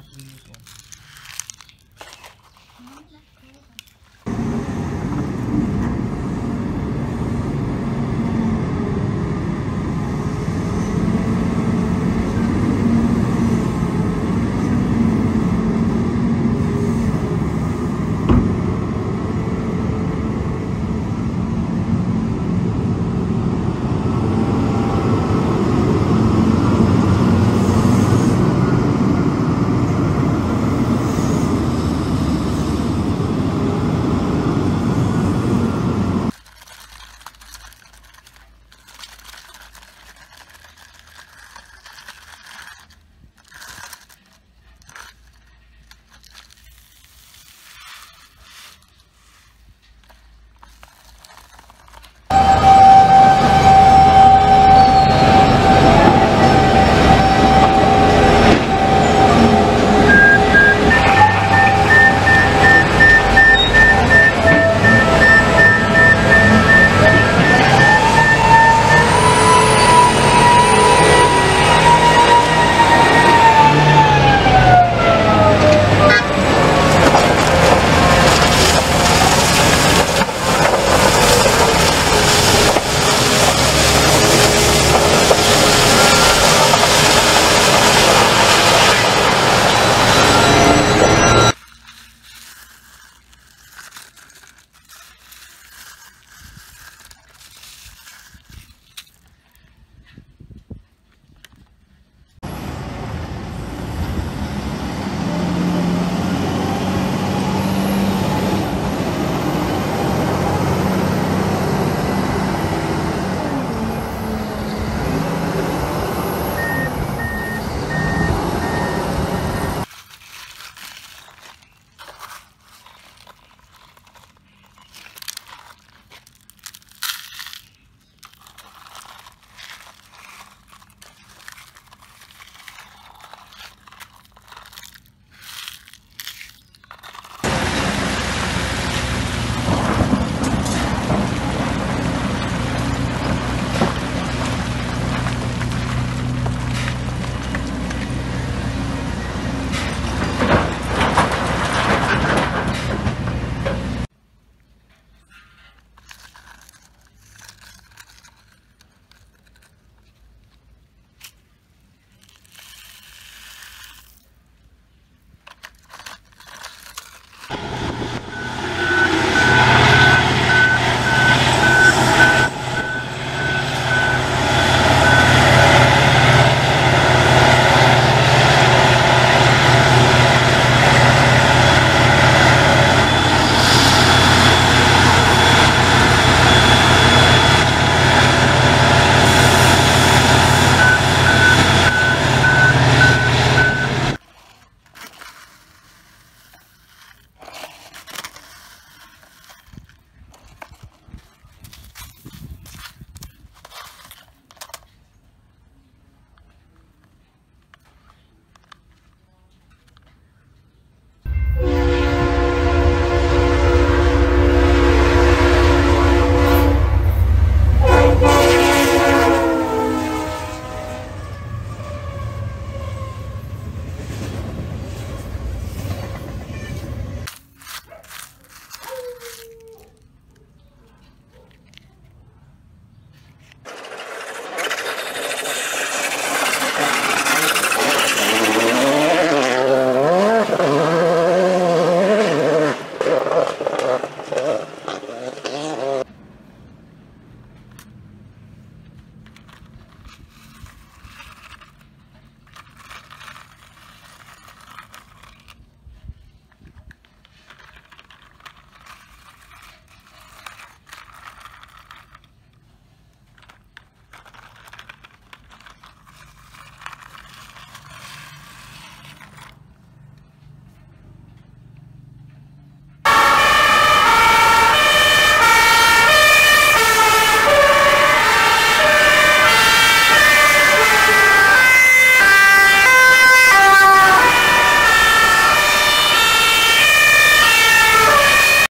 맛있는 거.